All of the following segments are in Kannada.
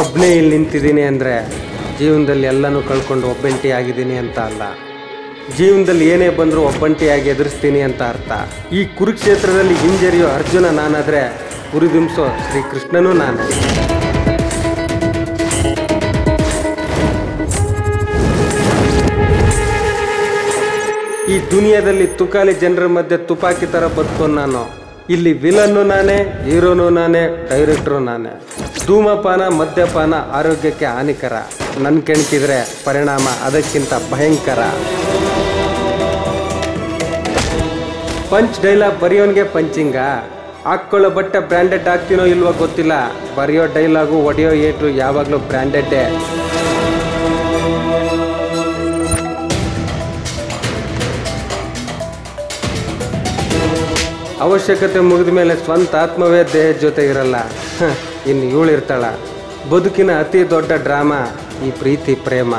ಒಬ್ಬನೇ ಇಲ್ಲಿ ನಿಂತಿದ್ದೀನಿ ಅಂದರೆ ಜೀವನದಲ್ಲಿ ಎಲ್ಲನೂ ಕಳ್ಕೊಂಡು ಒಬ್ಬಂಟಿ ಆಗಿದ್ದೀನಿ ಅಂತ ಅಲ್ಲ. ಜೀವನದಲ್ಲಿ ಏನೇ ಬಂದರೂ ಒಬ್ಬಂಟಿಯಾಗಿ ಎದುರಿಸ್ತೀನಿ ಅಂತ ಅರ್ಥ. ಈ ಕುರುಕ್ಷೇತ್ರದಲ್ಲಿ ಹಿಂಜರಿಯೋ ಅರ್ಜುನ ನಾನಾದರೆ ಉರಿದುಂಬಿಸೋ ಶ್ರೀಕೃಷ್ಣನೂ ನಾನು. ಈ ದುನಿಯಾದಲ್ಲಿ ತುಕಾಲಿ ಜನರ ಮಧ್ಯೆ ತುಪಾಕಿ ಥರ ಬದುಕೋ ನಾನು. ಇಲ್ಲಿ ವಿಲನ್ನು ನಾನೇ, ಹೀರೋನು ನಾನೇ, ಡೈರೆಕ್ಟ್ರು ನಾನೇ. ಧೂಮಪಾನ, ಮದ್ಯಪಾನ ಆರೋಗ್ಯಕ್ಕೆ ಹಾನಿಕರ. ನನ್ನ ಕೆಣಕಿದ್ರೆ ಪರಿಣಾಮ, ಅದಕ್ಕಿಂತ ಭಯಂಕರ. ಪಂಚ್ ಡೈಲಾಗ್ ಬರೆಯೋನ್ಗೆ ಪಂಚಿಂಗ. ಹಾಕ್ಕೊಳ್ಳೋ ಬಟ್ಟೆ ಬ್ರ್ಯಾಂಡೆಡ್ ಹಾಕ್ತೀನೋ ಇಲ್ವೋ ಗೊತ್ತಿಲ್ಲ. ಬರೆಯೋ ಡೈಲಾಗು, ಒಡೆಯೋ ಏಟು ಯಾವಾಗಲೂ ಬ್ರ್ಯಾಂಡೆಡ್ಡೇ. ಅವಶ್ಯಕತೆ ಮುಗಿದ ಮೇಲೆ ಸ್ವಂತ ಆತ್ಮವೇ ದೇಹದ ಜೊತೆ ಇರಲ್ಲ. ಇನ್ನು ಇವಳಿರ್ತಾಳ ಬದುಕಿನ ಅತಿ ದೊಡ್ಡ ಡ್ರಾಮಾ ಈ ಪ್ರೀತಿ ಪ್ರೇಮ.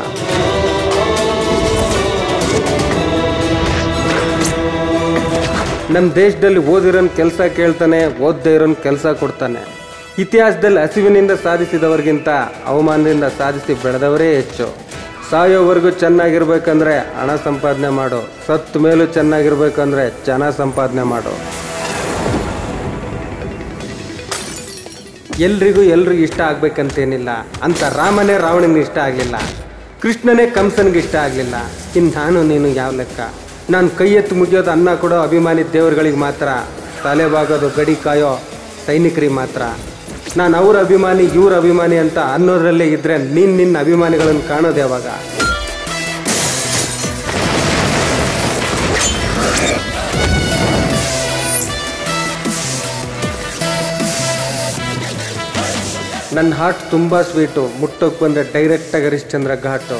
ನಮ್ಮ ದೇಶದಲ್ಲಿ ಓದಿರೋನ್ ಕೆಲಸ ಕೇಳ್ತಾನೆ, ಓದದೇ ಇರೋನ್ ಕೆಲಸ ಕೊಡ್ತಾನೆ. ಇತಿಹಾಸದಲ್ಲಿ ಹಸಿವಿನಿಂದ ಸಾಧಿಸಿದವರಿಗಿಂತ ಅವಮಾನದಿಂದ ಸಾಧಿಸಿ ಬೆಳೆದವರೇ ಹೆಚ್ಚು. ಸಾಯೋವರೆಗೂ ಚೆನ್ನಾಗಿರ್ಬೇಕಂದ್ರೆ ಹಣ ಸಂಪಾದನೆ ಮಾಡು. ಸತ್ತ ಮೇಲೂ ಚೆನ್ನಾಗಿರ್ಬೇಕಂದ್ರೆ ಜನ ಸಂಪಾದನೆ ಮಾಡು. ಎಲ್ರಿಗೂ ಎಲ್ರಿಗೂ ಇಷ್ಟ ಆಗ್ಬೇಕಂತೇನಿಲ್ಲ. ಅಂತ ರಾಮನೇ ರಾವಣನಿಗೆ ಇಷ್ಟ ಆಗಲಿಲ್ಲ. ಕೃಷ್ಣನೇ ಕಂಸನಿಗೆ ಇಷ್ಟ ಆಗಲಿಲ್ಲ. ಇನ್ನು ನಾನು ನೀನು ಯಾವ ಲೆಕ್ಕ? ನಾನು ಕೈ ಎತ್ತು ಮುಗಿಯೋದು ಅನ್ನ ಕೊಡೋ ಅಭಿಮಾನಿ ದೇವರುಗಳಿಗೆ ಮಾತ್ರ. ತಲೆ ಬಾಗೋದು ಗಡಿ ಕಾಯೋ ಸೈನಿಕರಿಗೆ ಮಾತ್ರ. ನಾನು ಅವ್ರ ಅಭಿಮಾನಿ, ಇವ್ರ ಅಭಿಮಾನಿ ಅಂತ ಅನ್ನೋದ್ರಲ್ಲೇ ಇದ್ರೆ ನೀನು ನಿನ್ನ ಅಭಿಮಾನಿಗಳನ್ನು ಕಾಣೋದು ಯಾವಾಗ? ನನ್ನ ಹಾರ್ಟ್ ತುಂಬ ಸ್ವೀಟು ಮುಟ್ಟೋಕೆ ಬಂದರೆ ಡೈರೆಕ್ಟಾಗಿ ಹರಿಶ್ಚಂದ್ರ ಘಾಟು